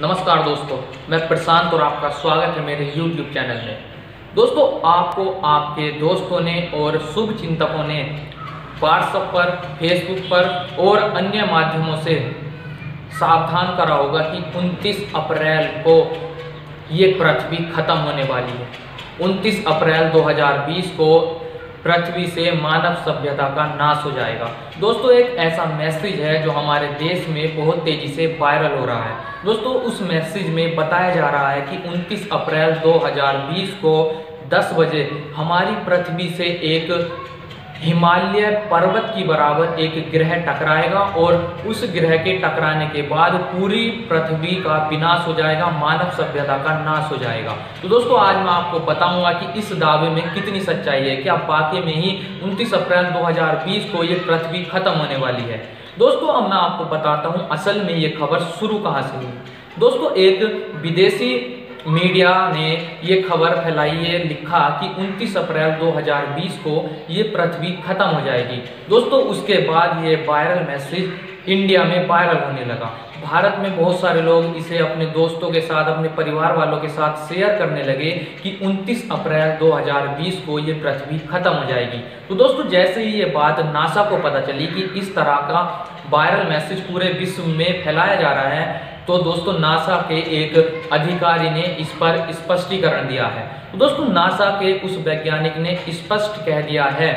नमस्कार दोस्तों, मैं प्रशांत और आपका स्वागत है मेरे YouTube चैनल में। दोस्तों, आपको आपके दोस्तों ने और शुभ चिंतकों ने व्हाट्सएप पर फेसबुक पर और अन्य माध्यमों से सावधान करा होगा कि 29 अप्रैल को ये पृथ्वी खत्म होने वाली है। 29 अप्रैल 2020 को पृथ्वी से मानव सभ्यता का नाश हो जाएगा। दोस्तों, एक ऐसा मैसेज है जो हमारे देश में बहुत तेज़ी से वायरल हो रहा है। दोस्तों, उस मैसेज में बताया जा रहा है कि 29 अप्रैल 2020 को 10 बजे हमारी पृथ्वी से एक हिमालय पर्वत की बराबर एक ग्रह टकराएगा और उस ग्रह के टकराने के बाद पूरी पृथ्वी का विनाश हो जाएगा, मानव सभ्यता का नाश हो जाएगा। तो दोस्तों, आज मैं आपको बताऊँगा कि इस दावे में कितनी सच्चाई है। क्या वाकई में ही 29 अप्रैल 2020 को ये पृथ्वी खत्म होने वाली है? दोस्तों, अब मैं आपको बताता हूँ, असल में ये खबर शुरू कहाँ से हुई? दोस्तों, एक विदेशी मीडिया ने ये खबर फैलाई है लिखा कि 29 अप्रैल 2020 को ये पृथ्वी खत्म हो जाएगी। दोस्तों, उसके बाद ये वायरल मैसेज इंडिया में वायरल होने लगा। भारत में बहुत सारे लोग इसे अपने दोस्तों के साथ, अपने परिवार वालों के साथ शेयर करने लगे कि 29 अप्रैल 2020 को ये पृथ्वी खत्म हो जाएगी। तो दोस्तों, जैसे ही ये बात नासा को पता चली कि इस तरह का वायरल मैसेज पूरे विश्व में फैलाया जा रहा है तो दोस्तों, नासा के एक अधिकारी ने इस पर स्पष्टीकरण दिया है। तो दोस्तों, नासा के उस वैज्ञानिक ने स्पष्ट कह दिया है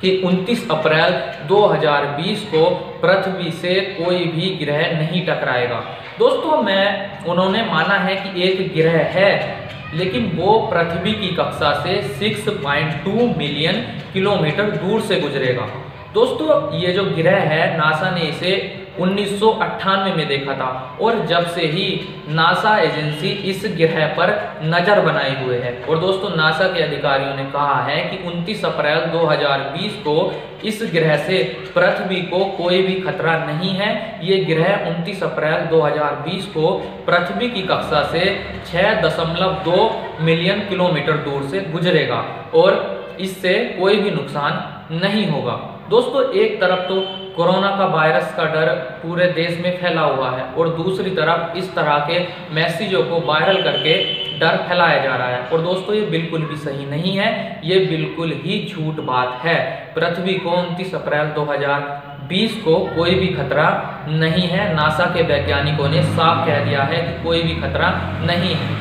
कि 29 अप्रैल 2020 को पृथ्वी से कोई भी ग्रह नहीं टकराएगा। दोस्तों, मैं, उन्होंने माना है कि एक ग्रह है, लेकिन वो पृथ्वी की कक्षा से 6.2 मिलियन किलोमीटर दूर से गुजरेगा। दोस्तों, ये जो ग्रह है, नासा ने इसे उन्नीस सौ अट्ठानवे में देखा था और जब से ही नासा एजेंसी इस ग्रह पर नज़र बनाए हुए है। और दोस्तों, नासा के अधिकारियों ने कहा है कि 29 अप्रैल 2020 को इस ग्रह से पृथ्वी को कोई भी खतरा नहीं है। ये ग्रह 29 अप्रैल 2020 को पृथ्वी की कक्षा से 6.2 मिलियन किलोमीटर दूर से गुजरेगा और इससे कोई भी नुकसान नहीं होगा। दोस्तों, एक तरफ़ तो कोरोना का वायरस का डर पूरे देश में फैला हुआ है और दूसरी तरफ़ इस तरह के मैसेजों को वायरल करके डर फैलाया जा रहा है। और दोस्तों, ये बिल्कुल भी सही नहीं है, ये बिल्कुल ही झूठ बात है। पृथ्वी को उनतीस अप्रैल 2020 को कोई भी खतरा नहीं है। नासा के वैज्ञानिकों ने साफ़ कह दिया है कि कोई भी खतरा नहीं है।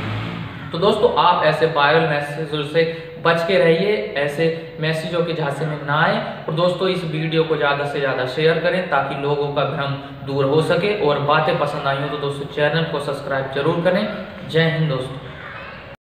तो दोस्तों, आप ऐसे वायरल मैसेजों से बच के रहिए, ऐसे मैसेजों के झांसे में ना आए। और दोस्तों, इस वीडियो को ज़्यादा से ज़्यादा शेयर करें ताकि लोगों का भ्रम दूर हो सके। और बातें पसंद आई हो तो दोस्तों, चैनल को सब्सक्राइब ज़रूर करें। जय हिंद दोस्तों।